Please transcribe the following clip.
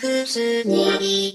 く通に。